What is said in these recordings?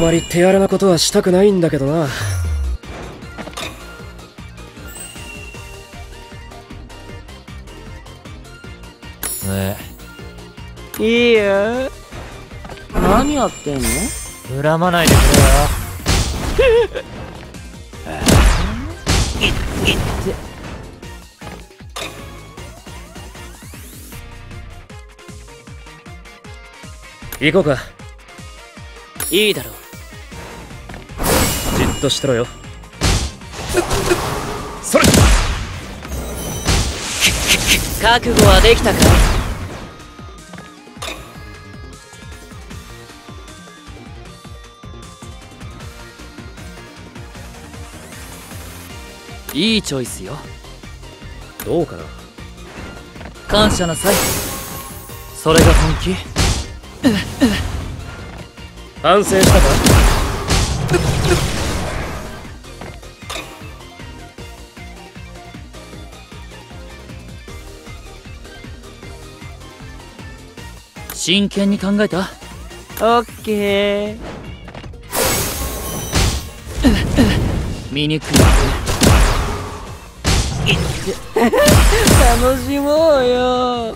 あまり手荒なことはしたくないんだけどな。え。いいよ。何やってんの？恨まないでくれよ。行こうか。いいだろう。じっとしてろよそれ覚悟はできたかいいチョイスよどうかな感謝なさいそれが本気反省したか真剣に考えた？オッケー。醜い楽しもうよ。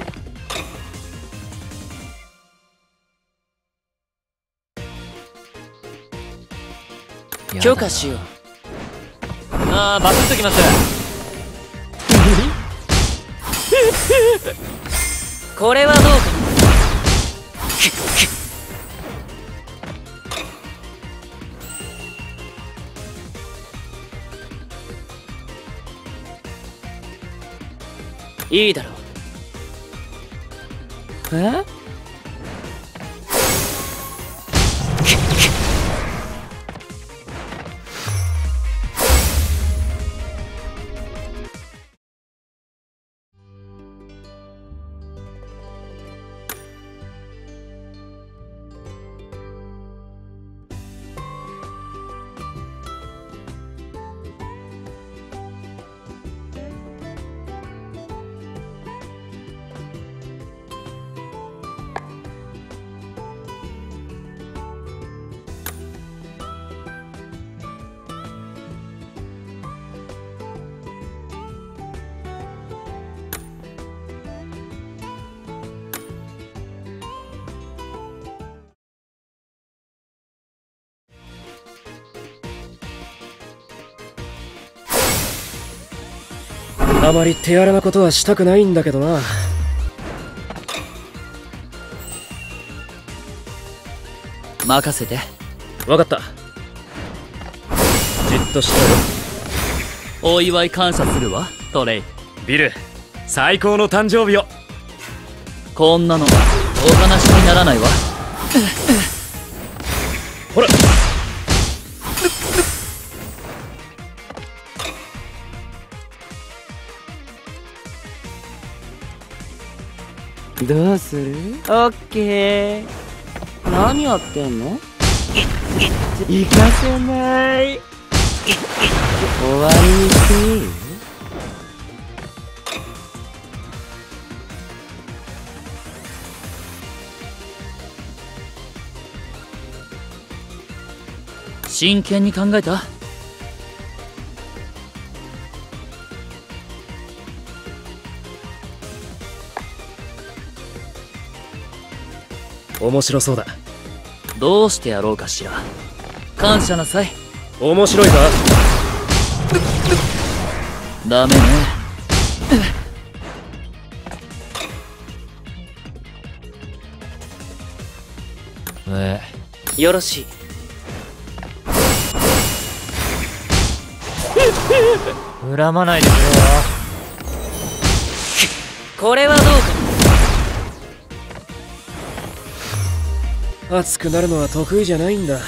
許可しよう。ああバクっときます。これはどうか。ないいだろう。え？あまり手荒なことはしたくないんだけどな。任せて。分かった。じっとしてお祝い感謝するわトレイ。ビル最高の誕生日を。こんなのお話にならないわ。ほらどうする？オッケー。何やってんの？行かせない。終わりにしていい真剣に考えた面白そうだ。どうしてやろうかしら。感謝なさい。面白いかダメね。えよろしい。恨まないでくれよ。これはどうか熱くなるのは得意じゃないんだ